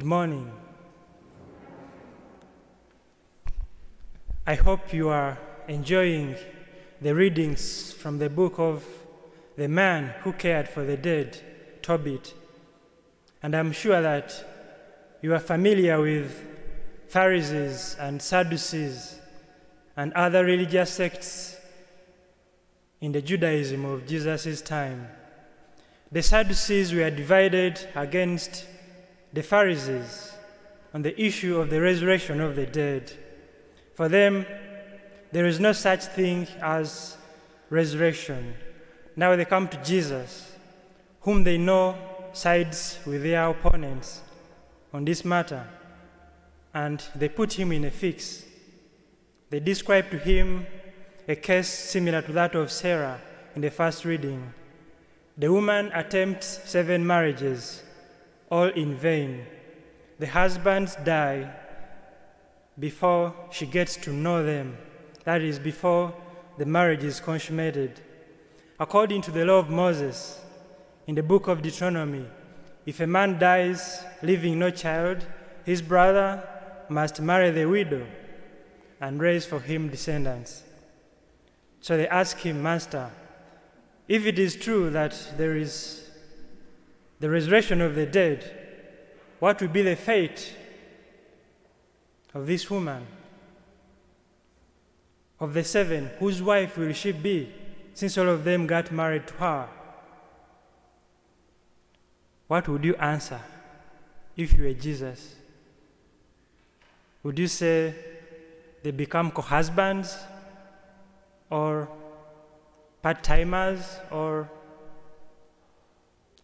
Good morning. I hope you are enjoying the readings from the book of The Man Who Cared for the Dead, Tobit. And I'm sure that you are familiar with Pharisees and Sadducees and other religious sects in the Judaism of Jesus' time. The Sadducees were divided against the Pharisees on the issue of the resurrection of the dead. For them, there is no such thing as resurrection. Now they come to Jesus, whom they know sides with their opponents on this matter, and they put him in a fix. They describe to him a case similar to that of Sarah in the first reading. The woman attempts seven marriages, all in vain. The husbands die before she gets to know them, that is, before the marriage is consummated. According to the law of Moses, in the book of Deuteronomy, if a man dies leaving no child, his brother must marry the widow and raise for him descendants. So they ask him, Master, if it is true that there is the resurrection of the dead, what will be the fate of this woman? Of the seven, whose wife will she be, since all of them got married to her? What would you answer if you were Jesus? Would you say they become co husbands or part timers or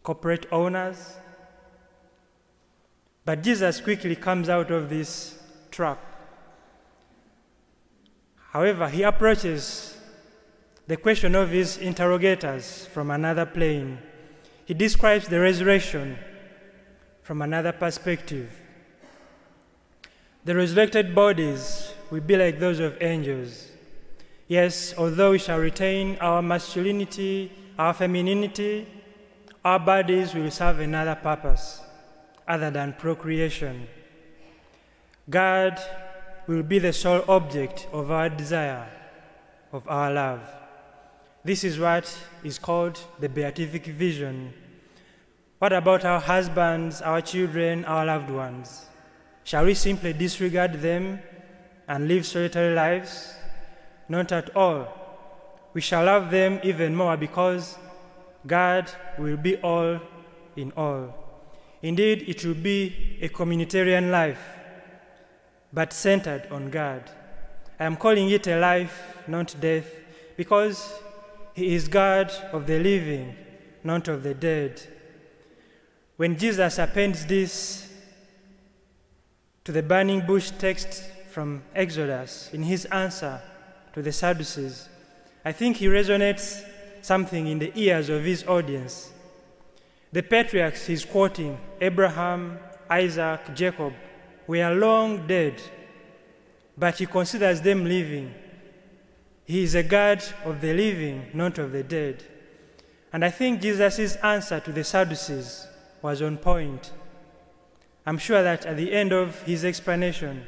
corporate owners? But Jesus quickly comes out of this trap. However, he approaches the question of his interrogators from another plane. He describes the resurrection from another perspective. The resurrected bodies will be like those of angels. Yes, although we shall retain our masculinity, our femininity, our bodies will serve another purpose other than procreation. God will be the sole object of our desire, of our love. This is what is called the beatific vision. What about our husbands, our children, our loved ones? Shall we simply disregard them and live solitary lives? Not at all. We shall love them even more because God will be all in all. Indeed, it will be a communitarian life, but centered on God. I am calling it a life, not death, because He is God of the living, not of the dead. When Jesus appends this to the burning bush text from Exodus in his answer to the Sadducees, I think he resonates something in the ears of his audience. The patriarchs he's quoting, Abraham, Isaac, Jacob, were long dead, but he considers them living. He is a God of the living, not of the dead. And I think Jesus' answer to the Sadducees was on point. I'm sure that at the end of his explanation,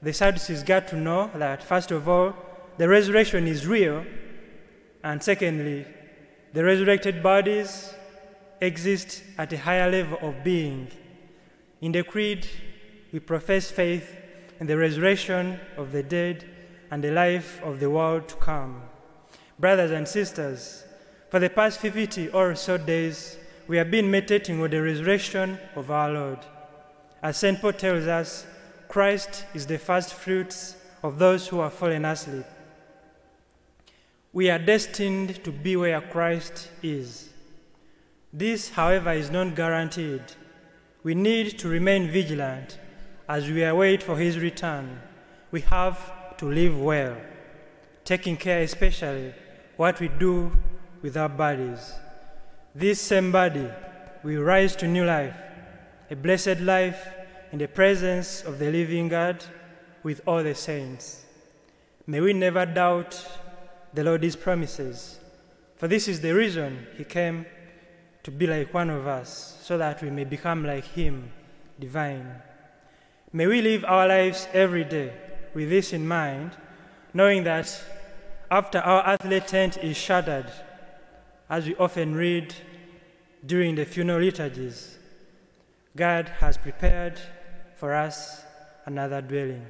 the Sadducees got to know that, first of all, the resurrection is real, and secondly, the resurrected bodies exist at a higher level of being. In the Creed, we profess faith in the resurrection of the dead and the life of the world to come. Brothers and sisters, for the past 50 or so days, we have been meditating on the resurrection of our Lord. As St. Paul tells us, Christ is the first fruits of those who are fallen asleep. We are destined to be where Christ is. This, however, is not guaranteed. We need to remain vigilant as we await for his return. We have to live well, taking care especially what we do with our bodies. This same body will rise to new life, a blessed life in the presence of the living God with all the saints. May we never doubt the Lord's promises, for this is the reason he came to be like one of us, so that we may become like him, divine. May we live our lives every day with this in mind, knowing that after our earthly tent is shattered, as we often read during the funeral liturgies, God has prepared for us another dwelling.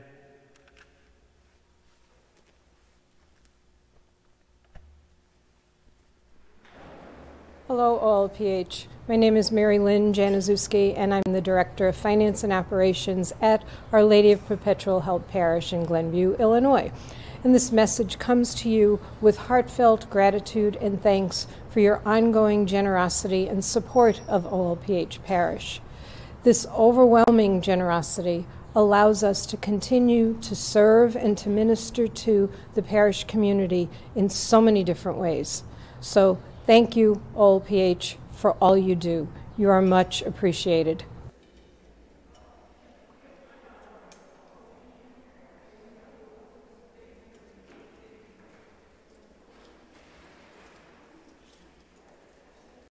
Hello, OLPH. My name is Mary Lynn Januszewski, and I'm the Director of Finance and Operations at Our Lady of Perpetual Help Parish in Glenview, Illinois. And this message comes to you with heartfelt gratitude and thanks for your ongoing generosity and support of OLPH Parish. This overwhelming generosity allows us to continue to serve and to minister to the parish community in so many different ways. So, thank you, OLPH, for all you do. You are much appreciated.